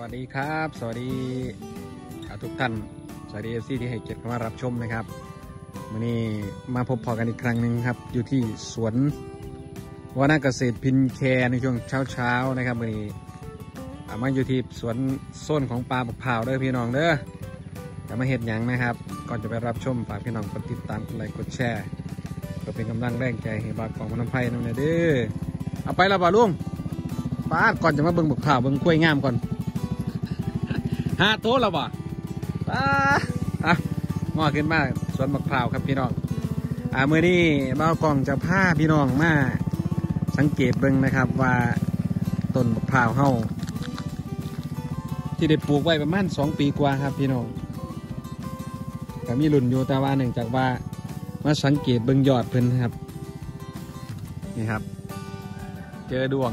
วัสดีครับ สวัสดีทุกท่านสวัสดีเอฟซีที่ให้เกียรติเข้ามารับชมนะครับวันนี้มาพบพอกันอีกครั้งหนึ่งครับ อยู่ที่สวนวานาเกษตรพินแคในช่วงเช้าๆนะครับวันนี้มาอยู่ที่สวนโซนของปลาบักเผาเด้อพี่น้องเด้อจะมาเห็ดหยังนะครับ ก่อนจะไปรับชมฝากพี่น้องกดติดตามกดไลค์กดแชร์เพื่อเป็นกำลังแรงใจให้บากของมันน้ำไผ่น้ำเนเด้อเอาไปล้วบ่าลุงป้าก่อนจะมาเบิ่งบักเผาเบิ่งกล้วยงามก่อน ห้าโต๊ะแล้วบ่ป้าอะงอขึ้นมาสวนมะพร้าวครับพี่น้อง อ่าเมื่อนี้บ่าวกล่องจะพาพี่น้องมาสังเกตเบิ่งนะครับว่าต้นมะพร้าวเฮาที่ได้ปลูกไว้ประมาณสองปีกว่าครับพี่น้องก็มีรุ่นอยู่แต่ว่าหนึ่งจากว่ามาสังเกตเบิ่งยอดเพิ่นครับนี่ครับ เจอดวง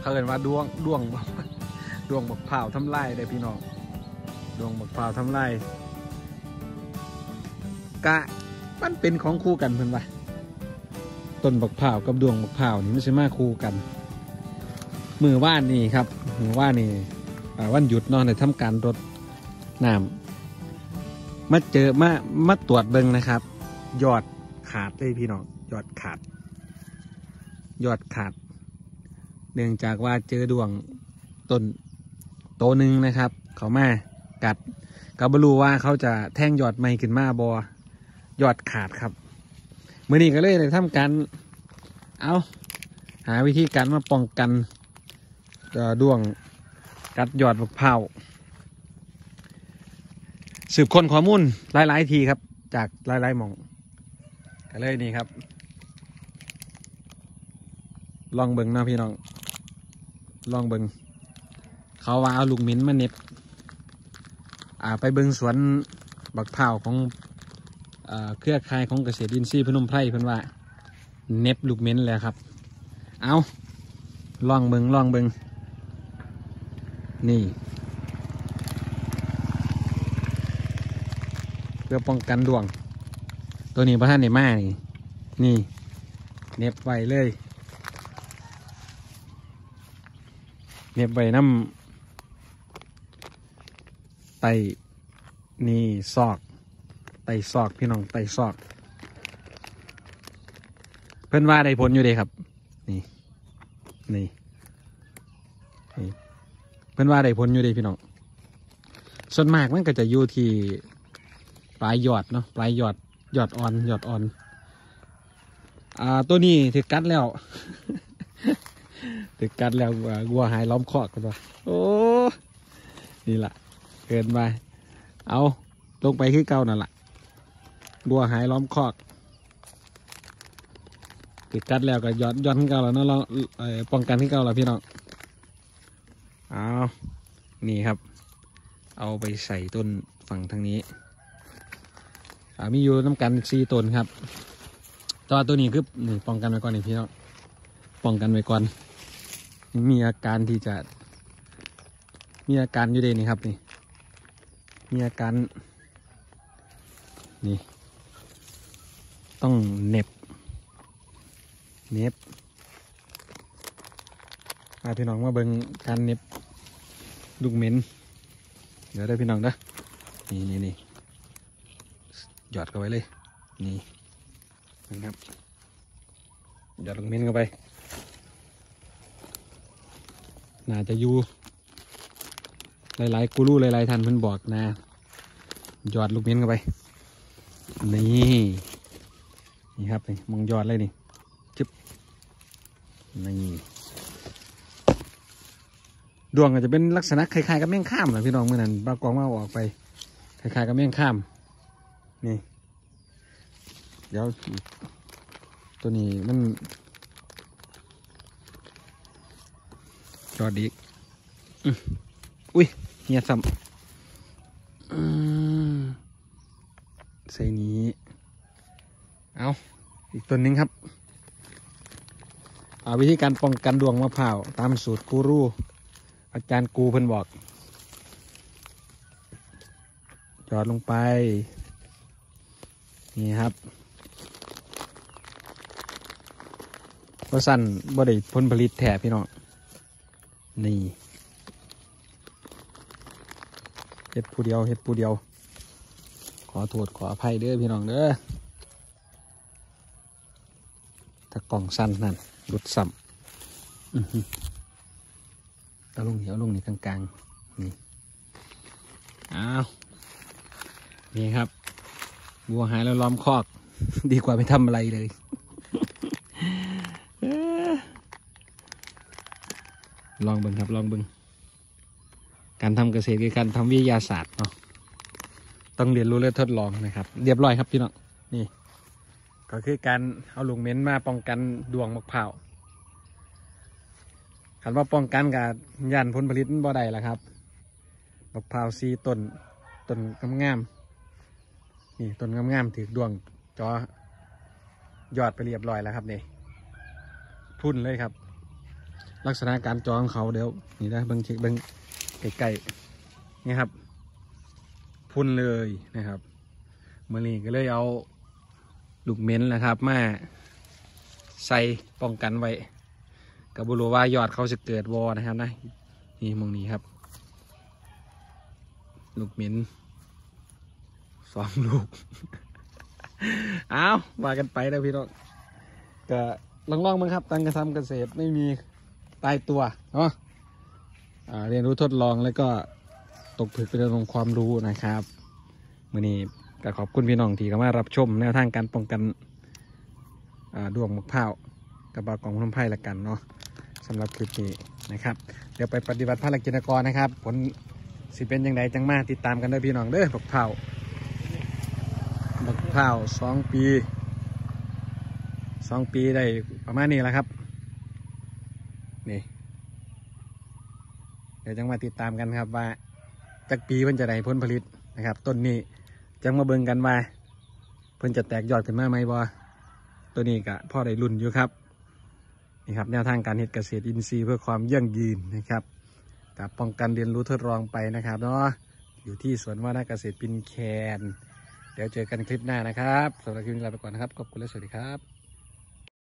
เขาเรียกว่าดวงดวง ดวงบักเผาทำลายได้พี่น้องดวงบักเผาทำลายกะมันเป็นของคู่กันเพิ่อนว่าต้นบักเผากับดวงบักเผานี่มันใช่มาคู่กัน มือว่านนี่ครับ มือว่านนี่วันหยุดนอนในทำการรดน้ำมาเจอมามาตรวจเบิ่งนะครับ ยอดขาดเลยพี่น้องยอดขาด ยอดขาด เนื่องจากว่าเจอดวงต้น ตัวหนึ่งนะครับ เขามากัดก็บรู้ว่าเขาจะแท่งยอดใหม่ขึ้นมาบอยอดขาดครับเมื่อนี้ก็เลยเลยทำการเอาหาวิธีการมาป้องกันด้วงกัดยอดมะพร้าสืบค้นข้อมูลหลาย ๆ ทีครับ จากหลายๆหมองก็เลยนี่ครับ ลองเบิ่งนาะพี่น้อง ลองเบิ่ง เขาว่าเอาลูกมิ้นมาเน็บอ่าไปเบิงสวนบักเผาของอ่าเครือข่ายของเกษตรอินทรีย์พนมไพรเพิ่นว่าเน็บลูกมิ้นแล้วครับ เอาลองเบิงลองเบิงนี่เพื่อป้องกันดวง ตัวนี้พระท่านในมานี่นี่เน็บไว้เลยเน็บไว้น้ำ ไตนี่ซอก ไตซอกพี่น้องไตซอก เพื่อนว่าได้ผลอยู่เดีครับ นี่นี่นี่ เพื่อนว่าได้ผลอยู่เดีพี่น้องส่วนมากมันก็จะอยู่ที่ปลายยอดเนาะปลายยอดยอดอ่อนยอดอ่อนอ่าตัวนี้ถือกัดแล้วถือกัดแล้ววัวหายล้อมคอกกันวะโอ้นี่แหละ กินไป เอาลงไปที่เก่านั่นแหละบัวหายล้อมคอกติดกัดแล้วก็ย้อนย้อนขึ้นเก่าแล้วเนาะเราป้องกันขึ้นเก่าแล้วพี่น้องเอานี่ครับ เอาไปใส่ต้นฝั่งทางนี้มีอยู่น้ำกันซีต้นครับตัวตัวนี้คือนี่ป้องกันไว้ก่อนนี่พี่น้องป้องกันไว้ก่อน มีอาการที่จะ มีอาการอยู่เดนี่ครับนี่ มีอาการนี่ ต้องเน็บ เน็บพาพี่น้องมาเบิ่งการเน็บลูกเหม็นเดี๋ยวได้พี่น้องนะนี่นี่นี่หยอดเข้าไปเลย นี่นะครับหยอดลูกเหม็นเข้าไป น่าจะอยู่ หลายๆกูรู้หลายๆท่านเพิ่นบอกนะยอดลูกเม้นเข้าไป นี่นี่ครับนี่มองยอดเลยนี่จึ๊บนี่ดวงอาจจะเป็นลักษณะคล้ายๆกับแมงข้ามนะพี่น้องเมื่อนั้นบากรองมาออกไปคล้ายๆกับแมงข้าม นี่ เดี๋ยวตัวนี้มันยอดอีก อุ้ยเฮียซ้ำอืมใส่นี้ เอาอีกตัวหนึงครับเอาวิธีการป้องกันดวงมะพร้าว ตามสูตรกูรูอาจารย์กูเพิ่นบอกจอดลงไป นี่ครับว่าสั่นบ่ได้ผลผลิตแถพี่น้องนี่ เฮ็ดผู้เดียวเฮ็ดผู้เดียว ขอโทษขออภัยเด้อพี่น้องเด้อถ้ากล่องสั้นนั่นหลุดซ้ำอื้อหือเอาลงเหนียวลุงนี่กลางๆนี่อ้าวนี่ครับวัวหายแล้วล้อมคอก ดีกว่าไม่ทำอะไรเลยลองบิ่งครับ ลองบิ่ง การทำเกษตรคือการทำวิทยาศาสตร์เนาะต้องเรียนรู้และทดลองนะครับ เรียบร้อยครับพี่น้องนี่ ก็คือการเอาลูกเม็นมาป้องกันดวงมะพร้าวคันว่าป้องกันกับยันผลผลิตบ่ได้ละครับมะพร้าวซีต้นต้นงามๆนี่ต้นงามๆถือดวงจอยอดไปเรียบร้อยแล้วครับนี่พุ่นเลยครับ ลักษณะการจอของเขาเดี๋ยวนี่นะเบิ้งเช็คเบิ้ง ไกลๆนี่ครับ พุ่นเลยนะครับเมื่อนี้ก็เลยเอาลูกเม้นนะครับ มาใส่ป้องกันไว้กับบุรุว่ายอดเขาจะเกิดวอนะครับนะนี่มองนี้ครับ ลูกเม้นสองลูก เอาว่ากันไปแล้วพี่น้องก็ลองๆมั้งครับตั้งกระทำเกษตรไม่มีตายตัวเนาะ เรียนรู้ทดลองแล้วก็ตกผลึกเป็นเรื่องของความรู้นะครับมื่อนี้ก็ขอบคุณพี่น้องที่เข้ามารับชมแนวทางการป้องกันดวงมะพร้าวกับบากองลมไพ่ละกันเนาะสำหรับคลิปนี้นะครับ เดี๋ยวไปปฏิบัติภารกิจกรนะครับ ผลสิเป็นยังไงจังมาติดตามกันเด้อพี่น้องเด้อบักเผาวบักเผาวสองปีสองปีได้ประมาณนี้แหละครับ นี่ เดี๋ยวจังมาติดตามกันครับว่าจากปีมันจะได้ผลผลิตนะครับต้นนี้จังมาเบิ่งกันว่าเพิ่นจะแตกยอดขึ้นมาไหมบ่ตัวนี้ก็พ่อได้รุ่นอยู่ครับนี่ครับแนวทางการเฮ็ดเกษตรอินทรีย์เพื่อความยั่งยืนนะครับกับป้องกันเรียนรู้ทดลองไปนะครับเนาะอยู่ที่สวนว่านาเกษตรปินแคน เดี๋ยวเจอกันคลิปหน้านะครับสำหรับคลิปนี้ลาไปก่อนนะครับขอบคุณและสวัสดีครับ